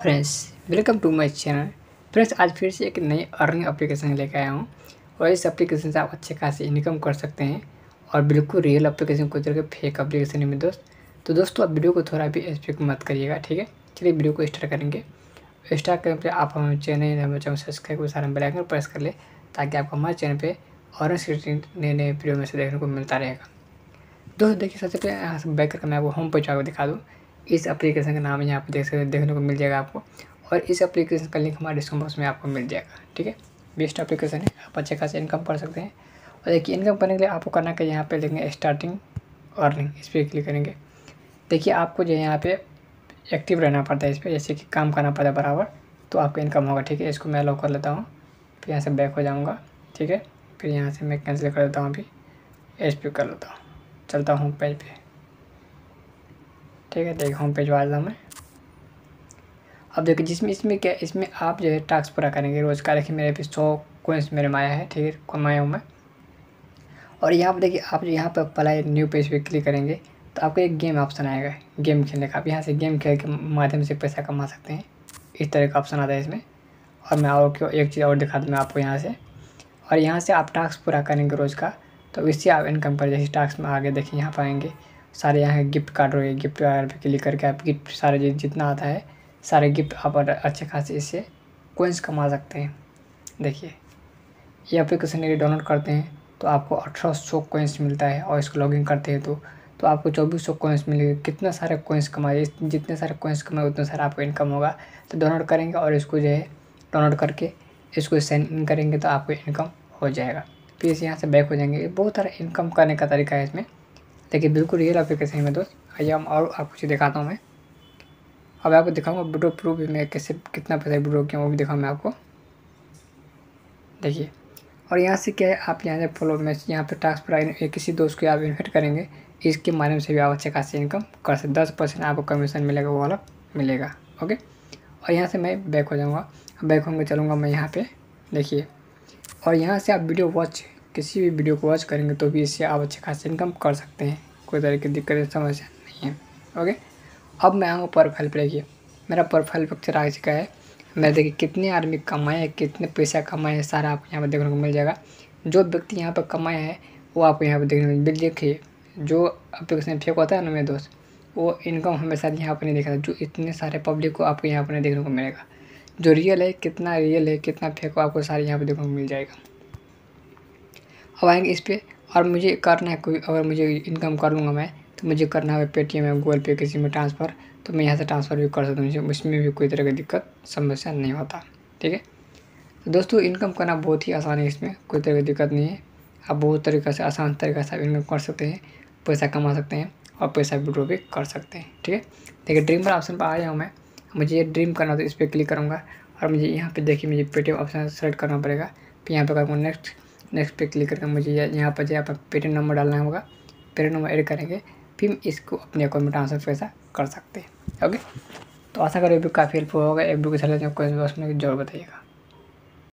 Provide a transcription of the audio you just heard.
Friends welcome to my channel friends आज फिर से एक नई अर्निंग एप्लीकेशन लेकर आया हूँ। और इस एप्लीकेशन से आप अच्छे खासे इनकम कर सकते हैं। और बिल्कुल रियल एप्लीकेशन को तरह फेक एप्लीकेशन है दोस्त। तो दोस्तों, आप वीडियो को थोड़ा भी एक्सपेक्ट मत करिएगा, ठीक है? चलिए वीडियो को स्टार्ट करेंगे। स्टार्ट करने पर आप हमारे चैनल हमारे चैनल सब्सक्राइब सारा बेलाइकन प्रेस कर ले, ताकि आपको हमारे चैनल पर और नए नए वीडियो में से देखने को मिलता रहेगा। दोस्तों, देखिए, सबसे पहले बैक करके मैं आपको होम पेज आपको दिखा दूँ। इस एप्लीकेशन का नाम यहाँ पर देख सकते देखने को मिल जाएगा आपको। और इस एप्लीकेशन का लिंक हमारे डिस्क्रिप्शन बॉक्स में आपको मिल जाएगा, ठीक है? बेस्ट एप्लीकेशन है, आप अच्छे खासे इनकम कर सकते हैं। और देखिए इनकम करने के लिए आपको करना क्या यहाँ पे देखेंगे स्टार्टिंग अर्निंग इस पर क्लिक करेंगे। देखिए, आपको जो है यहाँ पे एक्टिव रहना पड़ता है इस पर जैसे कि काम करना पड़ता है बराबर तो आपका इनकम होगा, ठीक है? इसको मैं अलाउ कर लेता हूँ, फिर यहाँ से बैक हो जाऊँगा, ठीक है? फिर यहाँ से मैं कैंसिल कर देता हूँ अभी एस पे कर लेता हूँ, चलता हूँ पेज पे। ठीक है देखिए होम पेज वाला मैं। अब देखिए जिसमें, इसमें क्या, इसमें आप जो है टास्क पूरा करेंगे, रोज़ का। देखिए मेरे पे सौ कोइंस मेरे माया है, ठीक है कौन कमाया हूँ मैं। और यहाँ पर देखिए आप यहाँ पर अप्लाई न्यू पेज पे क्लिक करेंगे तो आपको एक गेम ऑप्शन आएगा गेम खेलने का। आप यहाँ से गेम खेल के माध्यम से पैसा कमा सकते हैं। इस तरह का ऑप्शन आता है इसमें। और मैं और क्यों, एक चीज़ और दिखा दूँ मैं आपको यहाँ से। और यहाँ से आप टास्क पूरा करेंगे रोज़ का तो इससे आप इनकम कर जैसे टास्क में आगे देखिए, यहाँ पर आएँगे। सारे यहाँ गिफ्ट कार्ड हो गए गिफ्ट कार्ड पर क्लिक करके आप गिफ्ट सारे जितना आता है, सारे गिफ्ट आप अच्छे खासे इससे कोइंस कमा सकते हैं। देखिए, ये एप्लीकेशन यदि डाउनलोड करते हैं तो आपको अठारह सौ कोइंस मिलता है और इसको लॉगिन करते हैं तो तो आपको चौबीस सौ कोइंस मिलेगा। कितना सारे कोइंस कमाए जितने सारे कोइंस कमाए, उतना सारा आपको इनकम होगा। तो डाउनलोड करेंगे और इसको जो है डाउनलोड करके इसको सेंड इन करेंगे तो आपको इनकम हो जाएगा। फिर इसे यहाँ से बैक हो जाएँगे। बहुत सारा इनकम करने का तरीका है इसमें। देखिए, बिल्कुल रियल एप्लीकेशन है दोस्त? आइए हम और आपको चीज़ दिखाता हूँ मैं। अब आपको दिखाऊँगा विड्रो प्रूफ भी मैं कैसे, कितना पैसा विड्रो किया, वो भी दिखाऊँ मैं आपको। देखिए, और यहाँ से क्या है, आप यहाँ से फॉलो मैं यहाँ पे टास्क पर किसी दोस्त को आप इन्वेट करेंगे, इसके माध्यम से भी आप अच्छे खासी इनकम कर सकते दस परसेंट आपको कमीशन मिलेगा, वो वाला मिलेगा ओके और यहाँ से मैं बैक हो जाऊँगा। बैक होंगे, चलूँगा मैं यहाँ पे, देखिए। और यहाँ से आप वीडियो वॉच किसी भी वीडियो को वॉच करेंगे तो भी इससे आप अच्छे खासे इनकम कर सकते हैं। कोई तरह की दिक्कत समस्या नहीं है। ओके अब मैं आऊँ प्रोफ़ाइल पर देखिए। मेरा प्रोफ़ाइल पिक्चर आ चुका है। मैं देखिए कितने आदमी कमाए हैं, कितने पैसा कमाए हैं, सारा आपको यहाँ पर देखने को मिल जाएगा। जो व्यक्ति यहाँ पर कमाया है, वो आपको यहाँ पर देखने को देखिए। जो एप्लीकेशन फेक होता है ना मेरे दोस्त, वो इनकम हमेशा यहाँ पर नहीं देखा जो इतने सारे पब्लिक को आपको यहाँ पर नहीं देखने को मिलेगा। जो रियल है, कितना रियल है, कितना फेक हो, आपको सारे यहाँ पर देखने को मिल जाएगा। अब आएँगे इस पर और मुझे करना है, कोई अगर मुझे इनकम कर लूँगा मैं तो मुझे करना है पेटीएम या गूगल पे किसी में ट्रांसफ़र तो मैं यहाँ से ट्रांसफ़र भी कर सकता हूँ। उसमें भी कोई तरह की दिक्कत, समस्या नहीं होता। ठीक है? तो दोस्तों इनकम करना बहुत ही आसान है इसमें, कोई तरह की दिक्कत नहीं है। आप बहुत तरीक़े से, आसान तरीक़े से इनकम कर सकते हैं, पैसा कमा सकते हैं और पैसा विड्रो भी कर सकते हैं। ठीक है? देखिए ड्रीम पर ऑप्शन पर आ जाऊँ मैं। मुझे ये ड्रीम करना तो इस पर क्लिक करूँगा। और मुझे यहाँ पे देखिए, मुझे पेटीएम ऑप्शन सेलेक्ट करना पड़ेगा। फिर यहाँ पे करूँगा नेक्स्ट नेक्स्ट पे क्लिक करके मुझे यहाँ पर जो है पेटीएम नंबर डालना होगा पेटीएम नंबर ऐड करेंगे, फिर इसको अपने अकाउंट में ट्रांसफ़र पैसा कर सकते हैं ओके तो आशा करें वीडियो काफ़ी हेल्प होगा एक बुक के साथ ज़रूर बताइएगा।